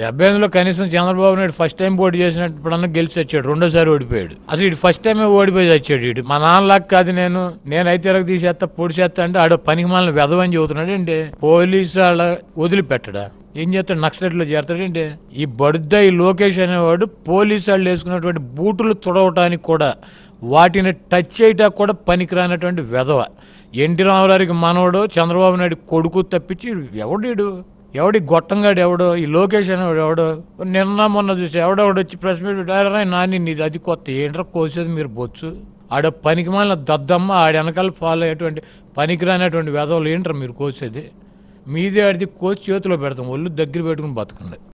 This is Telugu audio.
డెబ్బై ఎనిమిదిలో కనీసం చంద్రబాబు నాయుడు ఫస్ట్ టైం పోటీ చేసినప్పుడన్నా గెలిచి వచ్చాడు రెండోసారి ఓడిపోయాడు. అసలు ఇటు ఫస్ట్ టైమే ఓడిపోయి వచ్చాడు ఇటు. మా నాన్నలాగా కాదు నేను. నేనైతే ఇరగ తీసేస్తా పొడి చేస్తా అంటే ఆడ పనికి మనల్ని వెధవని చెబుతున్నాడు అంటే పోలీసు వాళ్ళ వదిలిపెట్టడా? ఏం చేస్తాడు? నక్సలెట్లో చేరతాడంటే ఈ బడుద్దాయి లోకేష్ అనేవాడు పోలీసు వాళ్ళు వేసుకున్నటువంటి బూటులు తుడవటానికి కూడా వాటిని టచ్ చేయటానికి కూడా పనికిరానటువంటి వెధవ ఎన్టీ రామారావుకి మనవడు చంద్రబాబు నాయుడు కొడుకు తప్పించి ఎవడీడు ఎవడి గొట్టంగాడు ఎవడో ఈ లోకేష్ అనేవాడు ఎవడో నిన్న మొన్న చూసి ఎవడెవడు వచ్చి ప్రెస్ మీట్ పెట్టారా నాని నీది అది కొత్త. ఏంట్రా కోసేది మీరు బొచ్చు? ఆడ పనికి మాలిన దద్దమ్మ ఆడ వెనకాల ఫాలో అయ్యేటువంటి పనికిరానటువంటి వెధవులు ఏంట్రా మీరు కోసేది? మీదే ఆడిది కోసి చేతిలో పెడతాం. ఒళ్ళు దగ్గర పెట్టుకుని బతకండి.